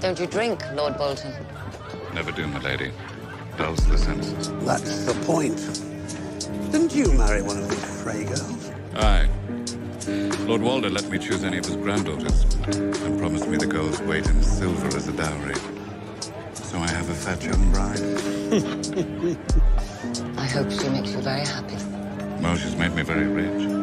Don't you drink, Lord Bolton? Never do, my lady. Dulls the senses. That's the point. Didn't you marry one of these Frey girls? Aye. Lord Walder let me choose any of his granddaughters and promised me the girl's weight in silver as a dowry. So I have a fat young bride. I hope she makes you very happy. Well, she's made me very rich.